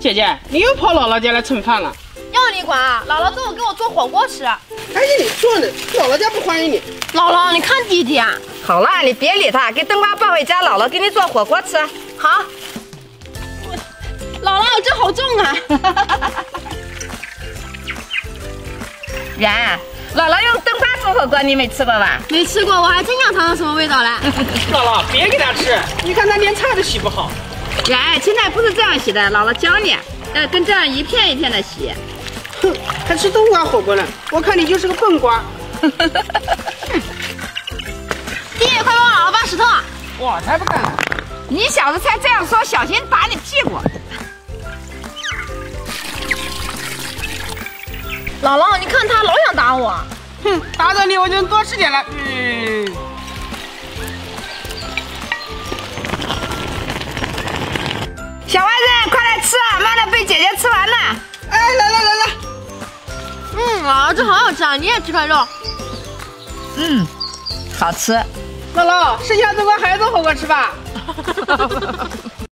姐姐，你又跑姥姥家来蹭饭了？要你管啊！姥姥中午给我做火锅吃。还是你做呢，姥姥家不欢迎你。姥姥，你看弟弟啊。好了，你别理他，给灯瓜抱回家，姥姥给你做火锅吃。好。姥姥，这好重啊！然，姥姥用灯瓜做火锅，你没吃过吧？没吃过，我还真想尝尝什么味道嘞。姥姥，别给他吃，你看他连菜都洗不好。然，青菜不是这样洗的，姥姥教你，要跟这样一片一片的洗。哼，还吃冬瓜火锅呢？我看你就是个笨瓜。弟，快帮姥姥搬石头！我才不干呢！你小子才这样说，小心打你屁股！姥姥，你看他老想打我。哼，打到你我就多吃点了。嗯。这好好吃啊！你也吃块肉。嗯，好吃。姥姥，剩下的我还做火锅吃吧。